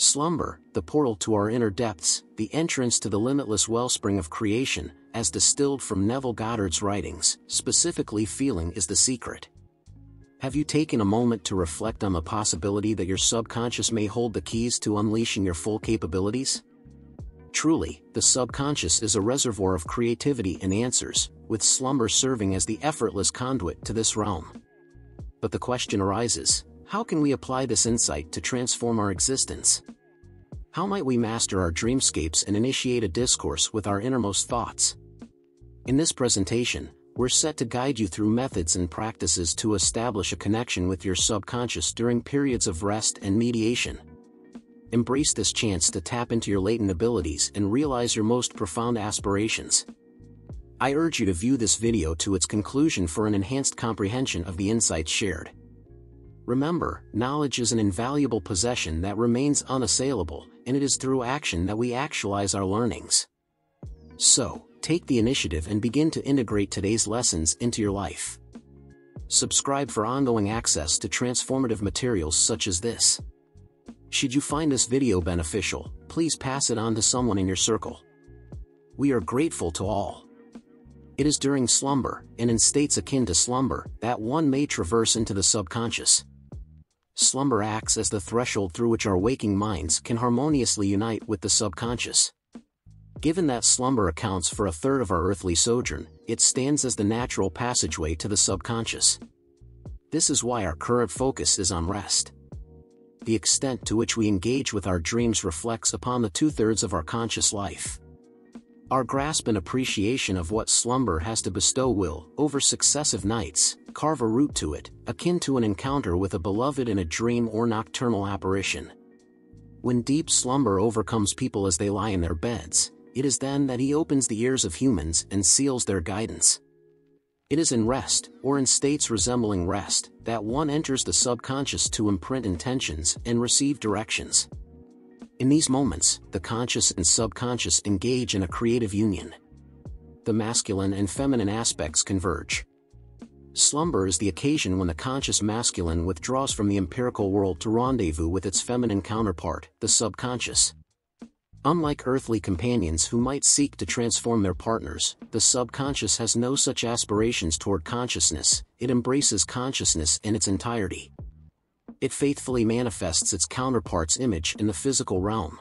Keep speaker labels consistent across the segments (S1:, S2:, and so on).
S1: Slumber, the portal to our inner depths, the entrance to the limitless wellspring of creation, as distilled from Neville Goddard's writings, specifically feeling is the secret. Have you taken a moment to reflect on the possibility that your subconscious may hold the keys to unleashing your full capabilities? Truly, the subconscious is a reservoir of creativity and answers, with slumber serving as the effortless conduit to this realm. But the question arises, how can we apply this insight to transform our existence? How might we master our dreamscapes and initiate a discourse with our innermost thoughts? In this presentation, we're set to guide you through methods and practices to establish a connection with your subconscious during periods of rest and mediation. Embrace this chance to tap into your latent abilities and realize your most profound aspirations. I urge you to view this video to its conclusion for an enhanced comprehension of the insights shared. Remember, knowledge is an invaluable possession that remains unassailable, and it is through action that we actualize our learnings. So, take the initiative and begin to integrate today's lessons into your life. Subscribe for ongoing access to transformative materials such as this. Should you find this video beneficial, please pass it on to someone in your circle. We are grateful to all. It is during slumber, and in states akin to slumber, that one may traverse into the subconscious. Slumber acts as the threshold through which our waking minds can harmoniously unite with the subconscious. Given that slumber accounts for a third of our earthly sojourn, it stands as the natural passageway to the subconscious. This is why our current focus is on rest. The extent to which we engage with our dreams reflects upon the two-thirds of our conscious life. Our grasp and appreciation of what slumber has to bestow will, over successive nights, carve a route to it, akin to an encounter with a beloved in a dream or nocturnal apparition. When deep slumber overcomes people as they lie in their beds, it is then that he opens the ears of humans and seals their guidance. It is in rest, or in states resembling rest, that one enters the subconscious to imprint intentions and receive directions. In these moments, the conscious and subconscious engage in a creative union. The masculine and feminine aspects converge. Slumber is the occasion when the conscious masculine withdraws from the empirical world to rendezvous with its feminine counterpart, the subconscious. Unlike earthly companions who might seek to transform their partners, the subconscious has no such aspirations toward consciousness, it embraces consciousness in its entirety. It faithfully manifests its counterpart's image in the physical realm.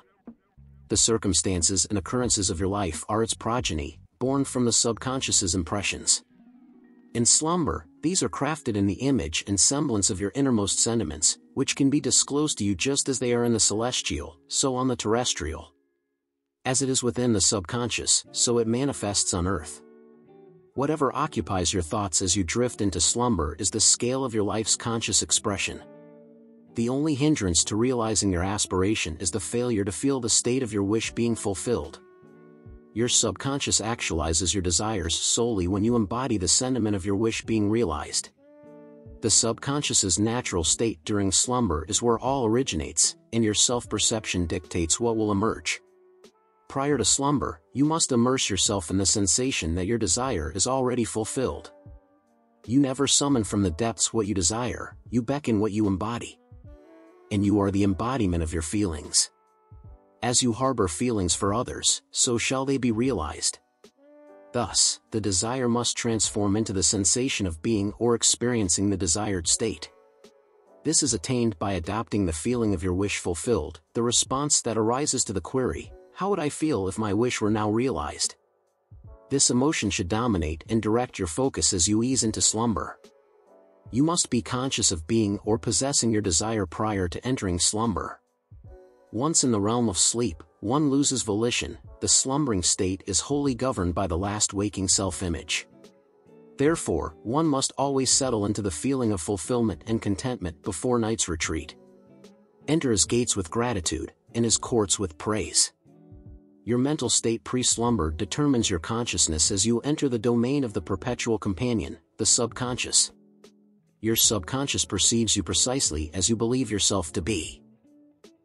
S1: The circumstances and occurrences of your life are its progeny, born from the subconscious's impressions. In slumber, these are crafted in the image and semblance of your innermost sentiments, which can be disclosed to you just as they are in the celestial, so on the terrestrial. As it is within the subconscious, so it manifests on earth. Whatever occupies your thoughts as you drift into slumber is the scale of your life's conscious expression. The only hindrance to realizing your aspiration is the failure to feel the state of your wish being fulfilled. Your subconscious actualizes your desires solely when you embody the sentiment of your wish being realized. The subconscious's natural state during slumber is where all originates, and your self-perception dictates what will emerge prior to slumber, you must immerse yourself in the sensation that your desire is already fulfilled. You never summon from the depths what you desire, you beckon what you embody. And you are the embodiment of your feelings. As you harbor feelings for others, so shall they be realized. Thus, the desire must transform into the sensation of being or experiencing the desired state. This is attained by adopting the feeling of your wish fulfilled, the response that arises to the query, how would I feel if my wish were now realized? This emotion should dominate and direct your focus as you ease into slumber. You must be conscious of being or possessing your desire prior to entering slumber. Once in the realm of sleep, one loses volition, the slumbering state is wholly governed by the last waking self-image. Therefore, one must always settle into the feeling of fulfillment and contentment before night's retreat. Enter his gates with gratitude, and his courts with praise. Your mental state pre-slumber determines your consciousness as you enter the domain of the perpetual companion, the subconscious. Your subconscious perceives you precisely as you believe yourself to be.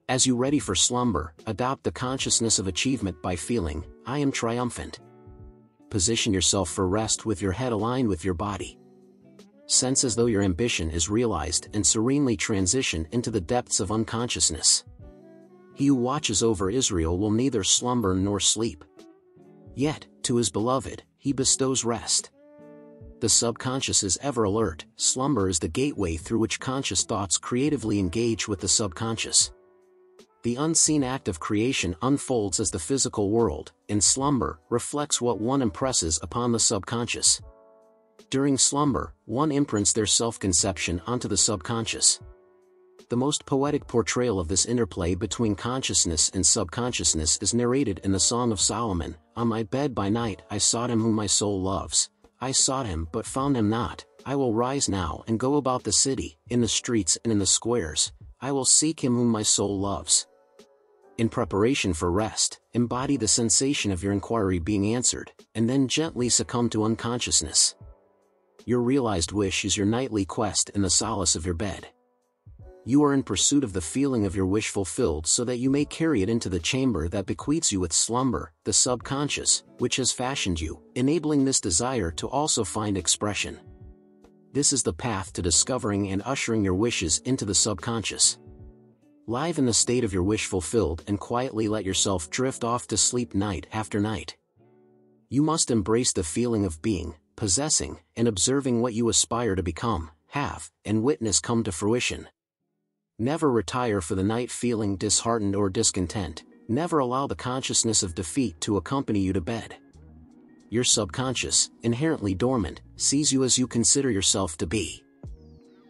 S1: As you ready for slumber, adopt the consciousness of achievement by feeling, I am triumphant. Position yourself for rest with your head aligned with your body. Sense as though your ambition is realized and serenely transition into the depths of unconsciousness He who watches over Israel will neither slumber nor sleep. Yet, to his beloved, he bestows rest. The subconscious is ever alert, slumber is the gateway through which conscious thoughts creatively engage with the subconscious. The unseen act of creation unfolds as the physical world, in slumber, reflects what one impresses upon the subconscious. During slumber, one imprints their self-conception onto the subconscious. The most poetic portrayal of this interplay between consciousness and subconsciousness is narrated in the Song of Solomon, On my bed by night I sought him whom my soul loves. I sought him but found him not, I will rise now and go about the city, in the streets and in the squares, I will seek him whom my soul loves. In preparation for rest, embody the sensation of your inquiry being answered, and then gently succumb to unconsciousness. Your realized wish is your nightly quest in the solace of your bed you are in pursuit of the feeling of your wish fulfilled so that you may carry it into the chamber that bequeaths you with slumber, the subconscious, which has fashioned you, enabling this desire to also find expression. This is the path to discovering and ushering your wishes into the subconscious. Live in the state of your wish fulfilled and quietly let yourself drift off to sleep night after night. You must embrace the feeling of being, possessing, and observing what you aspire to become, have, and witness come to fruition. Never retire for the night feeling disheartened or discontent, never allow the consciousness of defeat to accompany you to bed. Your subconscious, inherently dormant, sees you as you consider yourself to be.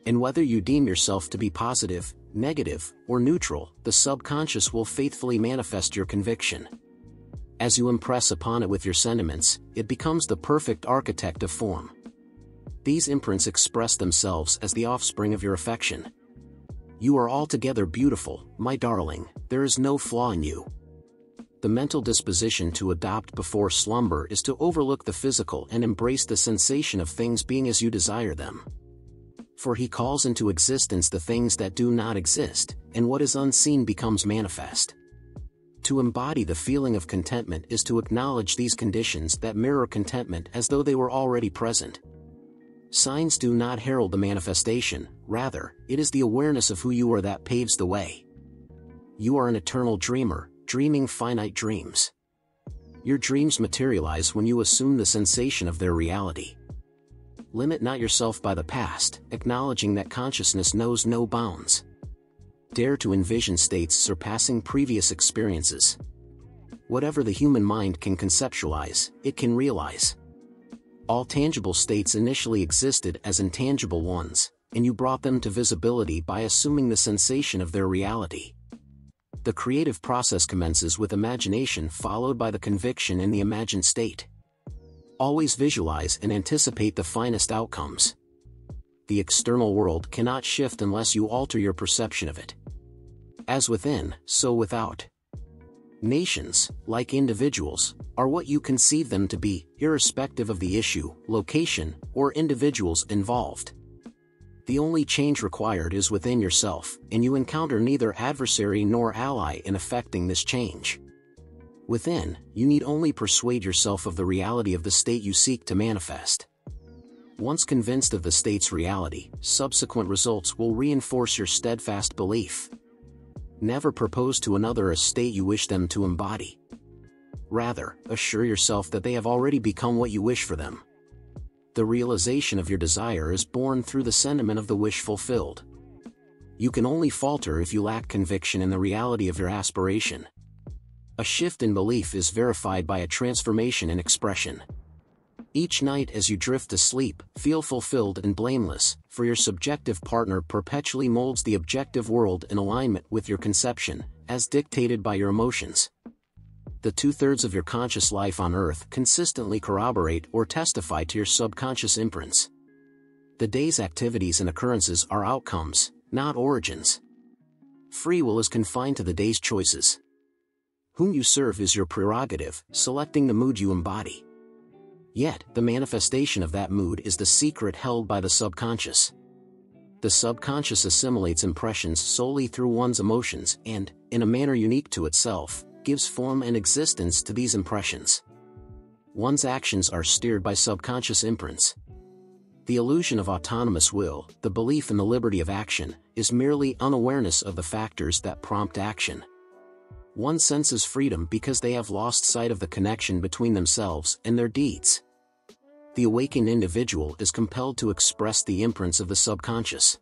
S1: And whether you deem yourself to be positive, negative, or neutral, the subconscious will faithfully manifest your conviction. As you impress upon it with your sentiments, it becomes the perfect architect of form. These imprints express themselves as the offspring of your affection. You are altogether beautiful, my darling, there is no flaw in you. The mental disposition to adopt before slumber is to overlook the physical and embrace the sensation of things being as you desire them. For he calls into existence the things that do not exist, and what is unseen becomes manifest. To embody the feeling of contentment is to acknowledge these conditions that mirror contentment as though they were already present. Signs do not herald the manifestation, rather, it is the awareness of who you are that paves the way. You are an eternal dreamer, dreaming finite dreams. Your dreams materialize when you assume the sensation of their reality. Limit not yourself by the past, acknowledging that consciousness knows no bounds. Dare to envision states surpassing previous experiences. Whatever the human mind can conceptualize, it can realize all tangible states initially existed as intangible ones, and you brought them to visibility by assuming the sensation of their reality. The creative process commences with imagination followed by the conviction in the imagined state. Always visualize and anticipate the finest outcomes. The external world cannot shift unless you alter your perception of it. As within, so without. Nations, like individuals, are what you conceive them to be, irrespective of the issue, location, or individuals involved. The only change required is within yourself, and you encounter neither adversary nor ally in effecting this change. Within, you need only persuade yourself of the reality of the state you seek to manifest. Once convinced of the state's reality, subsequent results will reinforce your steadfast belief never propose to another a state you wish them to embody. Rather, assure yourself that they have already become what you wish for them. The realization of your desire is born through the sentiment of the wish fulfilled. You can only falter if you lack conviction in the reality of your aspiration. A shift in belief is verified by a transformation in expression. Each night as you drift to sleep, feel fulfilled and blameless, for your subjective partner perpetually molds the objective world in alignment with your conception, as dictated by your emotions. The two-thirds of your conscious life on Earth consistently corroborate or testify to your subconscious imprints. The day's activities and occurrences are outcomes, not origins. Free will is confined to the day's choices. Whom you serve is your prerogative, selecting the mood you embody. Yet, the manifestation of that mood is the secret held by the subconscious. The subconscious assimilates impressions solely through one's emotions and, in a manner unique to itself, gives form and existence to these impressions. One's actions are steered by subconscious imprints. The illusion of autonomous will, the belief in the liberty of action, is merely unawareness of the factors that prompt action. one senses freedom because they have lost sight of the connection between themselves and their deeds. The awakened individual is compelled to express the imprints of the subconscious.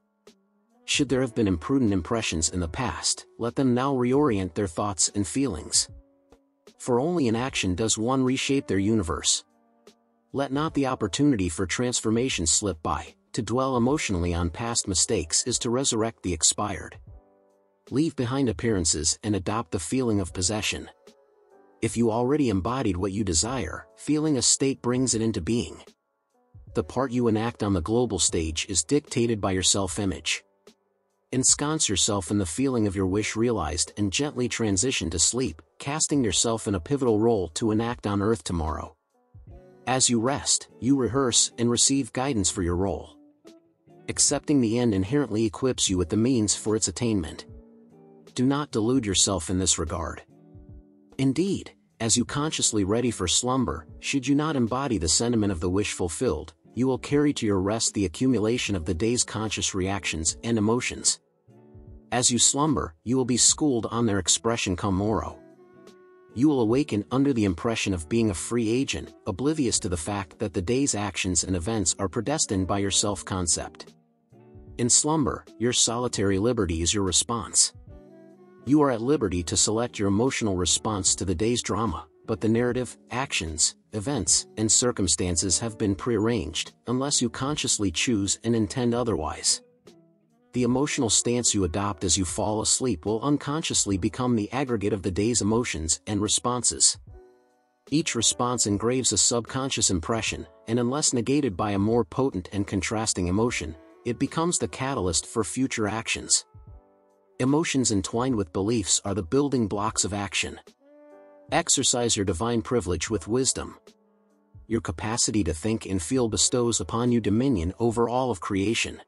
S1: Should there have been imprudent impressions in the past, let them now reorient their thoughts and feelings. For only in action does one reshape their universe. Let not the opportunity for transformation slip by, to dwell emotionally on past mistakes is to resurrect the expired. Leave behind appearances and adopt the feeling of possession. If you already embodied what you desire, feeling a state brings it into being. The part you enact on the global stage is dictated by your self-image. Ensconce yourself in the feeling of your wish realized and gently transition to sleep, casting yourself in a pivotal role to enact on earth tomorrow. As you rest, you rehearse and receive guidance for your role. Accepting the end inherently equips you with the means for its attainment. Do not delude yourself in this regard. Indeed, as you consciously ready for slumber, should you not embody the sentiment of the wish fulfilled, you will carry to your rest the accumulation of the day's conscious reactions and emotions. As you slumber, you will be schooled on their expression come morrow. You will awaken under the impression of being a free agent, oblivious to the fact that the day's actions and events are predestined by your self-concept. In slumber, your solitary liberty is your response. You are at liberty to select your emotional response to the day's drama, but the narrative, actions, events, and circumstances have been prearranged, unless you consciously choose and intend otherwise. The emotional stance you adopt as you fall asleep will unconsciously become the aggregate of the day's emotions and responses. Each response engraves a subconscious impression, and unless negated by a more potent and contrasting emotion, it becomes the catalyst for future actions. Emotions entwined with beliefs are the building blocks of action. Exercise your divine privilege with wisdom. Your capacity to think and feel bestows upon you dominion over all of creation.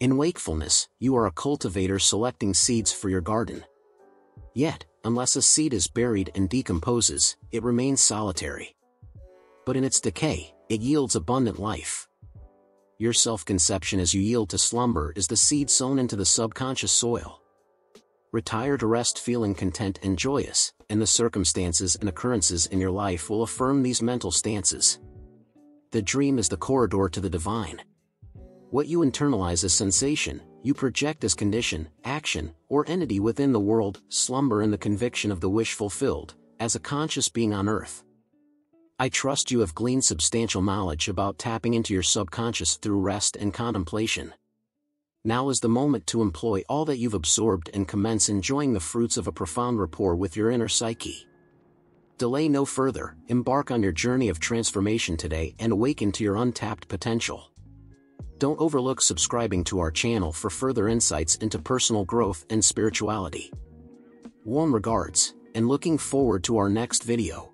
S1: In wakefulness, you are a cultivator selecting seeds for your garden. Yet, unless a seed is buried and decomposes, it remains solitary. But in its decay, it yields abundant life. Your self-conception as you yield to slumber is the seed sown into the subconscious soil retire to rest feeling content and joyous, and the circumstances and occurrences in your life will affirm these mental stances. The dream is the corridor to the divine. What you internalize as sensation, you project as condition, action, or entity within the world, slumber in the conviction of the wish fulfilled, as a conscious being on earth. I trust you have gleaned substantial knowledge about tapping into your subconscious through rest and contemplation. Now is the moment to employ all that you've absorbed and commence enjoying the fruits of a profound rapport with your inner psyche. Delay no further, embark on your journey of transformation today and awaken to your untapped potential. Don't overlook subscribing to our channel for further insights into personal growth and spirituality. Warm regards, and looking forward to our next video.